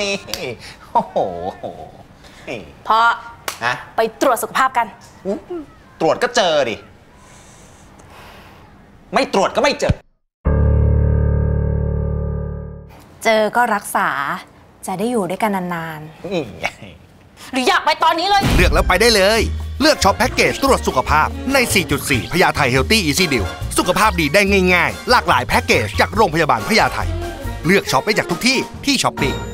นี่โอ้โหนี่พ่อฮะไปตรวจสุขภาพกันอุ๊ยตรวจก็เจอดิ ไม่ตรวจก็ไม่เจอ เจอก็รักษาจะได้อยู่ด้วยกันนานนี่ไงๆหรืออยากไปตอนนี้เลย เลือกแล้วไปได้เลย เลือกช็อปแพ็กเกจตรวจสุขภาพใน 4.4พญาไท Healthy Easy Deal สุขภาพดีได้ง่ายๆ หลากหลายแพ็กเกจจากโรงพยาบาลพญาไท เลือกช็อปได้จากทุกที่ที่ช้อปปี้